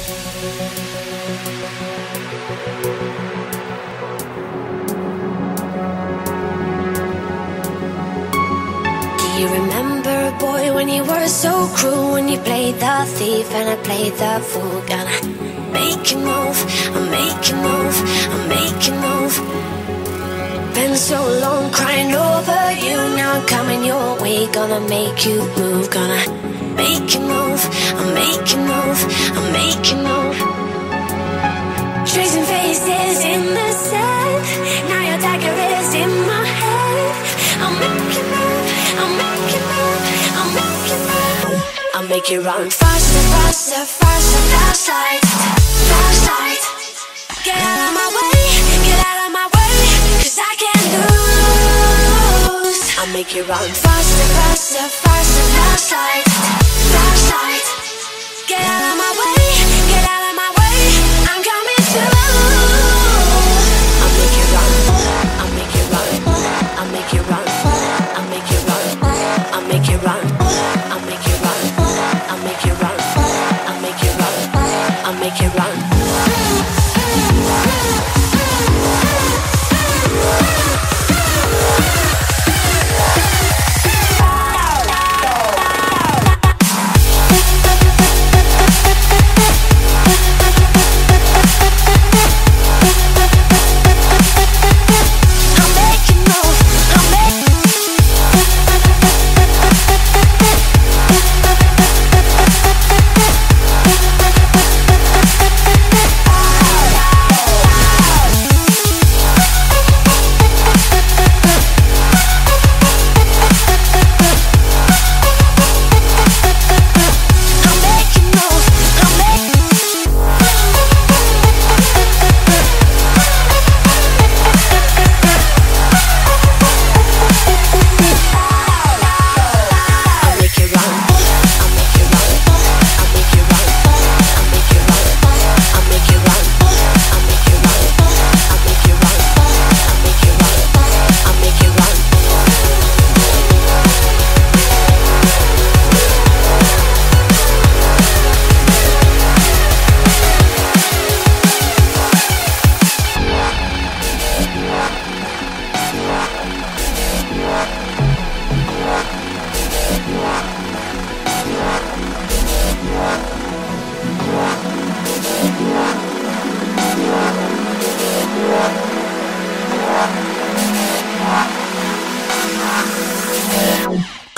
Do you remember, boy, when you were so cruel? When you played the thief and I played the fool? Gonna make you move, I'm making move, I'm making move. Been so long crying over you, now I'm coming your way. Gonna make you move, gonna make you move, I'm making move, I'm making move. Tracing faces in the sand, now your dagger is in my head. I'm making move, I'm making move, I'm making move. I'll make you run faster, faster, faster, flashlight, fast light. Get out of my way, get out of my way, cause I can't lose. Make you run faster, faster, faster, flashlight, fast light. Get out of my way, get out of my way, I'm coming through. I'll make you run, I'll make you run, I'll make you run, I'll make you run, I'll make you run,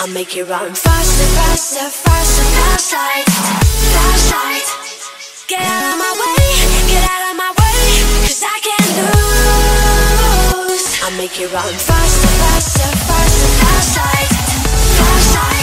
I'll make you run faster, faster, faster, flashlight, fast. Get out of my way, get out of my way, cause I can't lose. I'll make you run faster, faster, faster, fast light,